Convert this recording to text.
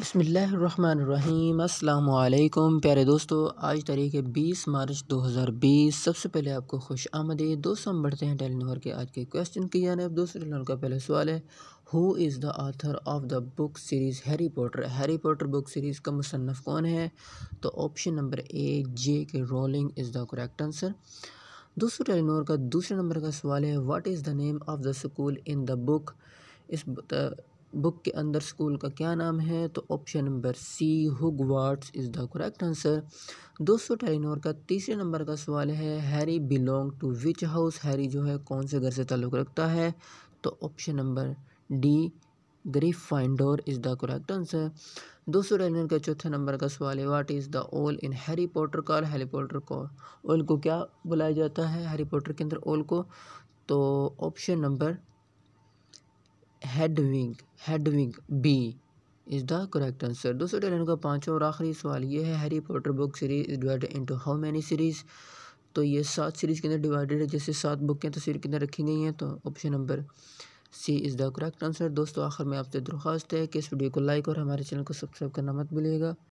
بسم اللہ الرحمن الرحیم۔ السلام علیکم پیارے دوستو، آج تاریخ ہے بیس مارچ دو ہزار بیس۔ سب سے پہلے آپ کو خوش آمدید دوستو، ہم بڑھتے ہیں ٹیلی نور کے آج کے کویسچن کی جانب۔ دوستو ٹیلی نور کا پہلے سوال ہے who is the author of the book series Harry Potter Harry Potter book series کا مصنف کون ہے؟ تو option number A J K Rowling is the correct answer دوستو، ٹیلی نور کا دوسرے نمبر کا سوال ہے what is the name of the school in the book us book کے اندر سکول کا کیا نام ہے؟ تو آپشن نمبر سی ہوگ what's is the correct answer دوستو ٹیلی کا تیسرے نمبر کا سوال ہے Harry belong to which house Harry جو ہے، کون سے گھر سے تعلق رکھتا ہے؟ تو option number D Gryffindor is the correct answer دوستو ٹیلی کا چوتھا نمبر کا سوال ہے what is the owl in Harry Potter call Harry Potter کو اول کو کیا بلایا جاتا ہے؟ ہیری پوٹر کے اندر اول کو. تو option number Hedwig Hedwig B is the correct answer دوستوں ٹیلن کا پانچوں اور آخری سوال، یہ ہے Harry Potter book series is divide into how many series تو یہ سات سیریز کے اندر ڈیوائڈیڈ ہے، جیسے سات بکیں تصویر کے اندر رکھی گئی ہیں، تو option number C is the correct answer دوستو، آخر میں آپ سے درخواست ہے کہ اس ویڈیو کو لائک اور ہمارے چینل کو سبسکرائب کرنا مت بھولیے گا۔